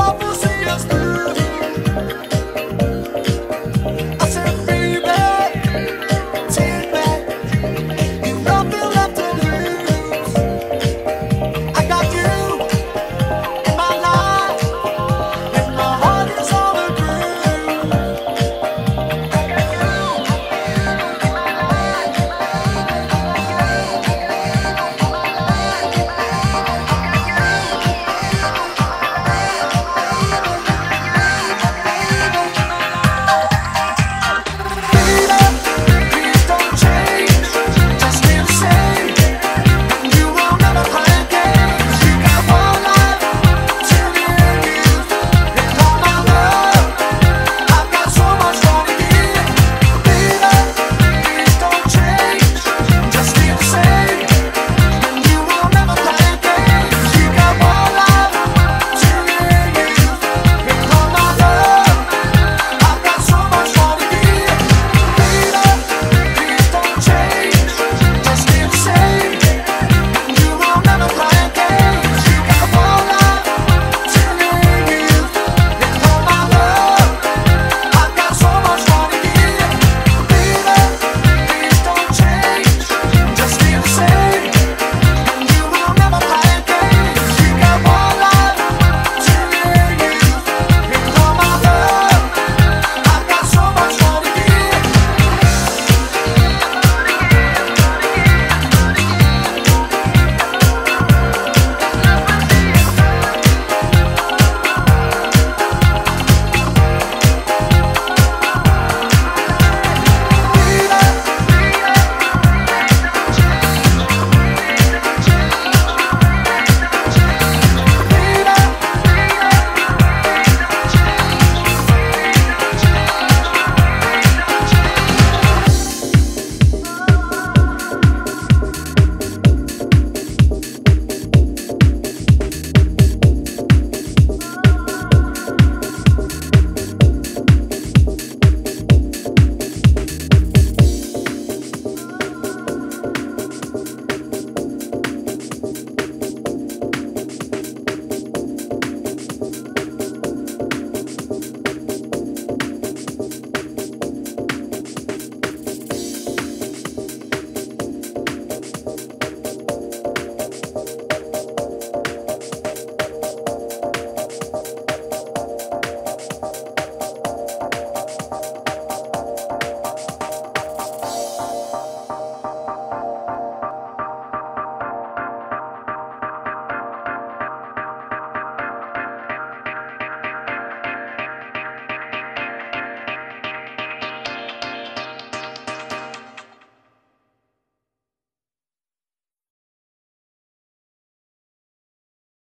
love.